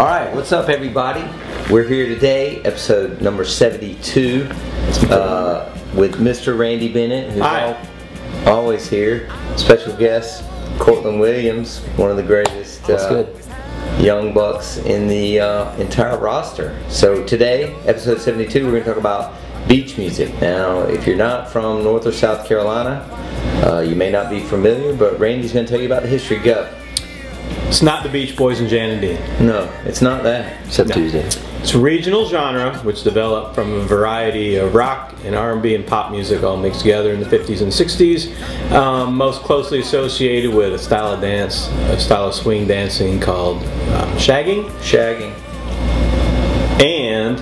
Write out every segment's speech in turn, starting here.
All right, what's up, everybody? We're here today, episode number 72, uh, with Mr. Randy Bennett, who's Hi. al- always here. Special guest, Cortland Williams, one of the greatest uh, young bucks in the uh, entire roster. So today, episode 72, we're going to talk about beach music. Now, if you're not from North or South Carolina, uh, you may not be familiar, but Randy's going to tell you about the history. Go. It's not the Beach Boys and Jan and Dean. No, it's not that. Except No. Tuesday. It's a regional genre which developed from a variety of rock and R&B and pop music all mixed together in the 50s and 60s. Um, most closely associated with a style of dance, a style of swing dancing called um, shagging, Shagging. and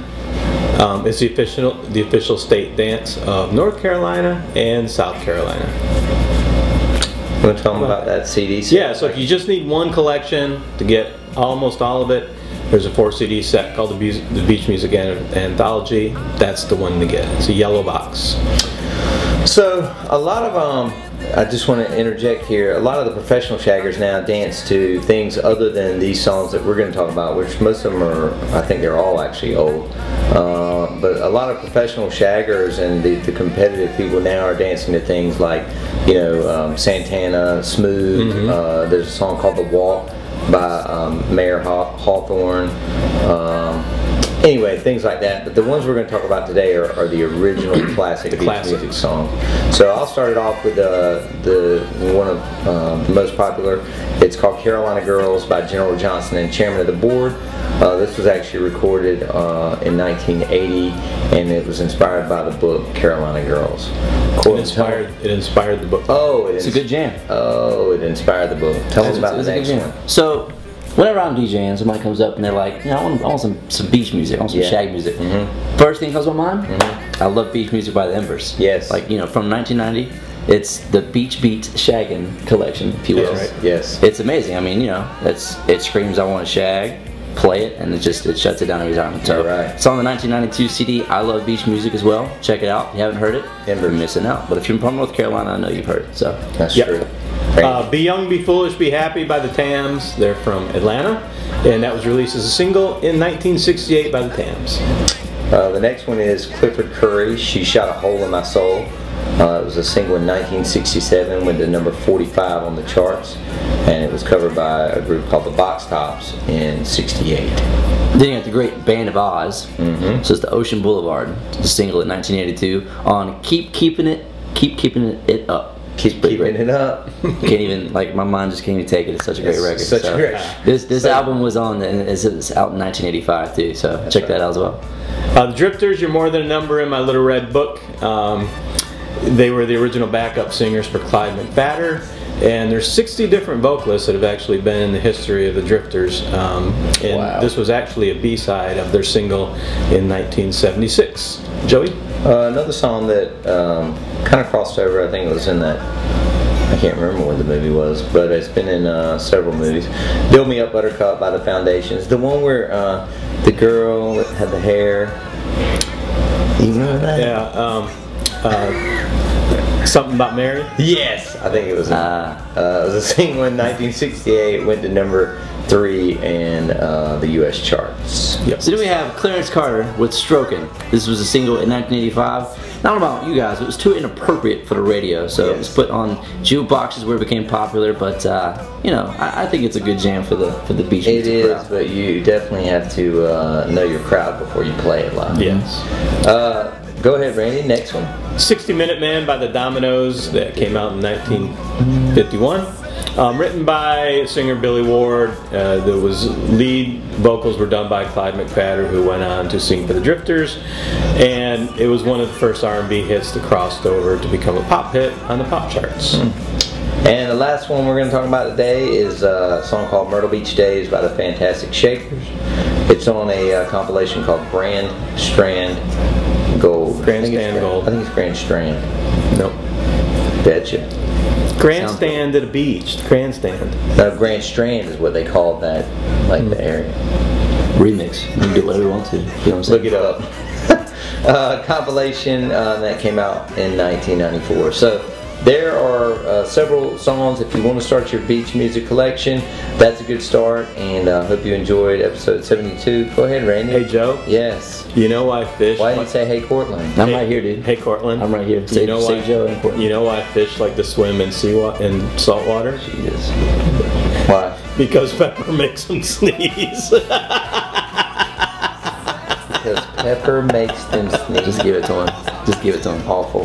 um, it's the official the official state dance of North Carolina and South Carolina. Want to tell them about that CD? set? Yeah, so if you just need one collection to get almost all of it, there's a four CD set called the Beach Music Anthology. That's the one to get. It's a yellow box. So a lot of um, I just want to interject here. A lot of the professional shaggers now dance to things other than these songs that we're going to talk about, which most of them are. I think they're all actually old. Uh, but a lot of professional shaggers and the, the competitive people now are dancing to things like, you know, um, Santana, Smooth. Uh, there's a song called "The Walk" by um, Mayer Haw- Hawthorne. Um, Anyway, things like that. But the ones we're going to talk about today are, are the original classic beach classics. music songs. So I'll start it off with uh, the one of uh, the most popular. It's called Carolina Girls by General Johnson and Chairman of the Board. Uh, this was actually recorded uh, in 1980, and it was inspired by the book Carolina Girls. It inspired, it inspired the book. Oh, it It's a good jam. Oh, it inspired the book. Tell us about it's the next one. So, whenever I'm DJing, somebody comes up and they're like, you know, I want, I want some, some beach music, I want some Yeah. Mm-hmm. shag music. First thing comes to my mind, I love beach music by the Embers. Yes. Like, you know, from 1990, it's the Beach Beat Shaggin' collection, if you will. Yes. Yes. It's amazing. I mean, you know, it's it screams I want to shag, play it, and it just it shuts it down every time. So right. it's on the 1992 CD. I love beach music as well. Check it out. If you haven't heard it, Embers. you're missing out. But if you're from North Carolina, I know you've heard it. So That's Yep. true. Uh, Be Young, Be Foolish, Be Happy by the Tams. They're from Atlanta. And that was released as a single in 1968 by the Tams. Uh, the next one is Clifford Curry. She shot a hole in my soul. Uh, it was a single in 1967, went to number 45 on the charts, and it was covered by a group called the Box Tops in '68. Then you got the great Band of Oz. Mm-hmm. So it's the Ocean Boulevard, the single in 1982 on Keep Keeping It, Keep Keeping It Up. Keep Pretty keeping great. it up. Can't even like my mind just can't even take it. It's such a great It's record. such a so. great- This this So- album was on and it's, it's out in 1985 too. So check right. that out as well. Uh, the Drifters, You're More Than a Number in My Little Red Book. Um, they were the original backup singers for Clyde McPhatter. And there's 60 different vocalists that have actually been in the history of the Drifters. Um, and Wow. this was actually a B-side of their single in 1976. Joey? Uh, another song that um, kind of crossed over. I think it was in that. I can't remember what the movie was, but it's been in uh, several movies. "Build Me Up, Buttercup" by the Foundations. The one where uh, the girl had the hair. You remember that? Yeah. Um, uh, something about Mary? Yes, I think it was. Ah. uh, it was a single in 1968. Went to number three in uh, the U.S. charts. Yep. So then we have Clarence Carter with Strokin'. This was a single in 1985. Not about you guys, it was too inappropriate for the radio, so it was put on jukeboxes where it became popular. But uh, you know, I, I think it's a good jam for the for the beach It music crowd. but you definitely have to uh, know your crowd before you play it live. Yes. Uh, go ahead, Randy. Next one. 60 Minute Man by the Dominoes that came out in 1951. Um, written by singer Billy Ward. Uh, there was lead vocals were done by Clyde McPhatter, who went on to sing for the Drifters, and it was one of the first R&B hits that crossed over to become a pop hit on the pop charts. And the last one we're going to talk about today is a song called Myrtle Beach Days by the Fantastic Shakers. It's on a uh, compilation called Grand Strand Gold. Grand I think it's Gold. I think it's Grand Strand. Nope. Betcha. Grandstand at a beach. Grandstand. No, Grand Strand is what they call that, like the area. Remix. You can do whatever you want to. You know what I'm saying? Look it up. uh, compilation uh, that came out in 1994. So there are uh, several songs if you want to start your beach music collection. That's a good start, and I uh, hope you enjoyed episode 72. Go ahead, Randy. Hey, Joe. Yes. You know why fish? Why didn't you say, "Hey, Cortland"? I'm Hey- right here, dude. Hey, Cortland. I'm right here. You Say, know say why? Joe and Courtney. You know why fish like to swim in sea wa- in salt water? Jesus. Why? Because pepper makes them sneeze. Because pepper makes them sneeze. Just give it to him. Just give it to him. Awful.